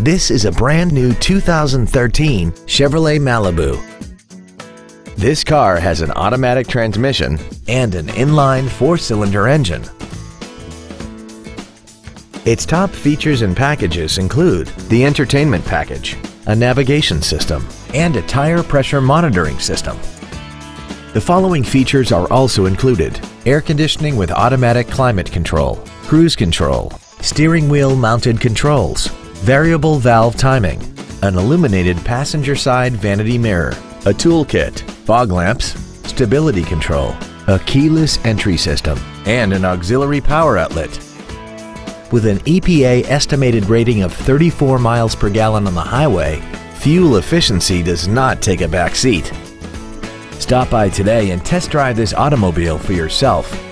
This is a brand new 2013 Chevrolet Malibu. This car has an automatic transmission and an inline four-cylinder engine. Its top features and packages include the entertainment package, a navigation system, and a tire pressure monitoring system. The following features are also included. Air conditioning with automatic climate control, cruise control, steering wheel mounted controls, variable valve timing, an illuminated passenger side vanity mirror, a toolkit, fog lamps, stability control, a keyless entry system, and an auxiliary power outlet. With an EPA estimated rating of 34 miles per gallon on the highway, fuel efficiency does not take a back seat. Stop by today and test drive this automobile for yourself.